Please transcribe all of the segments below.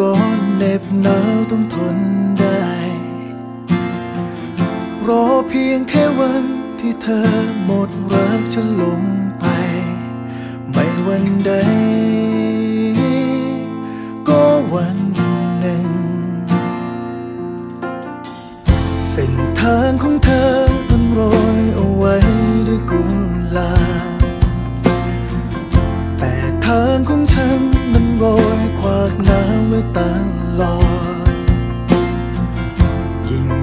ร้อนเหน็บหนาวต้องทนได้ รอเพียงแค่วันที่เธอหมดรักฉันลงไป ไม่วันใด ก็วันหนึ่ง เส้นทางของเธอมันโรยเอาไว้ด้วยกุห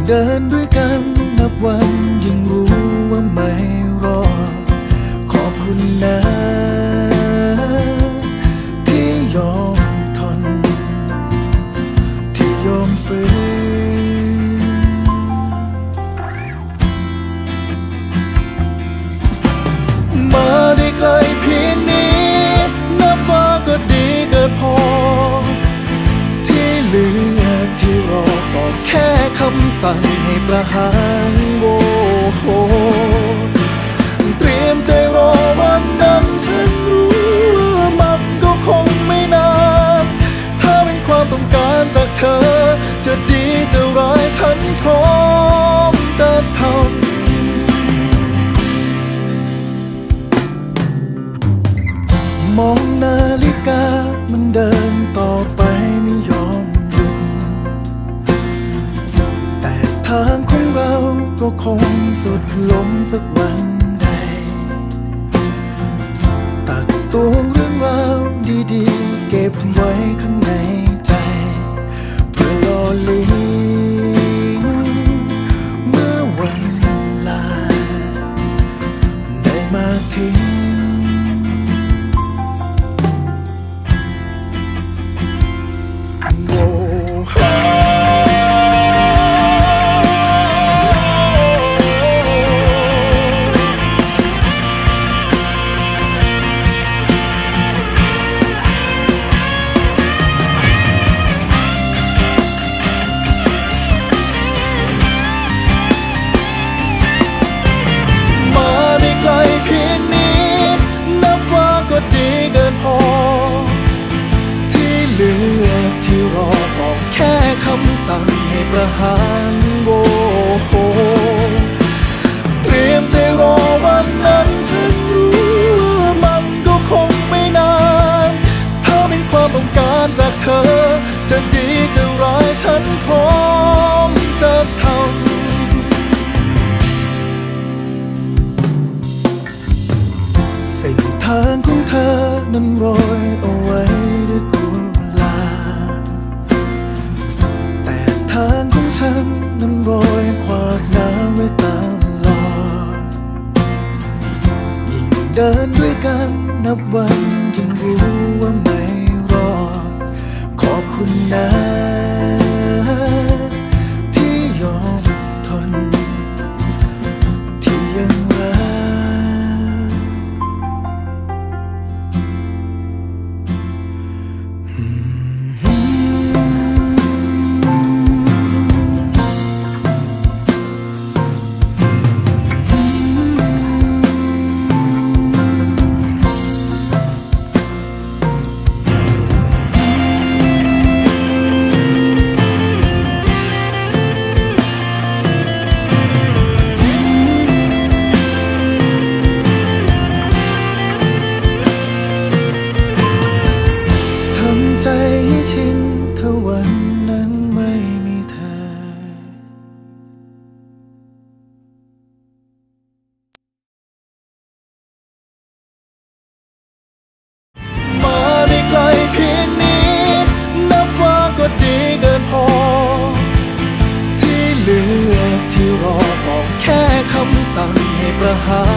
เดินด้ สั่งให้ประหารโวโหเตรียมใจรอวันนั้นฉันรู้ว่ามันก็คงไม่นาน ถ้าเป็นความต้องการจากเธอ จะดีจะร้ายฉันพร้อมจะทำมองนาฬิกามันเดิน ก็คงสุดลงสักวันใด ตักตวงเรื่องราวดีๆ เก็บไว้ข้างในใจ เพื่อรอลิงเมื่อวันลา ได้มาทิ้ง สั่งให้ประหารโวโหเตรียมใจรอวันนั้นฉันรู้ว่ามันก็คงไม่นานถ้าเป็นความต้องการจากเธอ จะดีจะร้ายฉันพร้อมจะทำเส้นทางของเธอนั้นโรยเอาไว้ เดินด้วยกันนับวันยิ่งรู้ว่าไม่รอด ขอบคุณนะ ชินถ้าวันนั้นไม่มีเธอ มาได้ไกลเพียงนี้ นับว่าก็ดีเกินพอ ที่เหลือที่รอก็แค่คำสั่งให้ประหาร